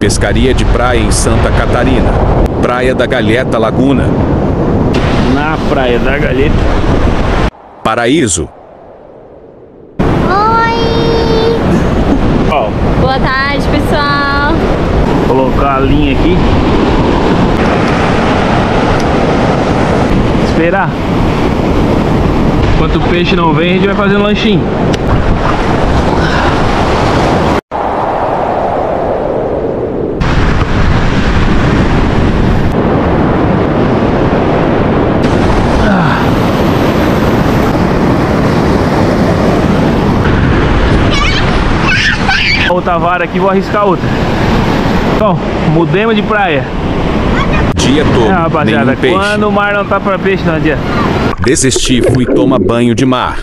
Pescaria de praia em Santa Catarina. Praia da Galheta Laguna. Na Praia da Galheta. Paraíso. Oi! Ó, Boa tarde, pessoal. colocar a linha aqui. Esperar. Enquanto o peixe não vem, a gente vai fazer um lanchinho. Outra vara aqui, vou arriscar outra. Bom, mudemos de praia. Dia todo. É, rapaziada, peixe. quando o mar não tá pra peixe, não adianta. Desestivo e toma banho de mar.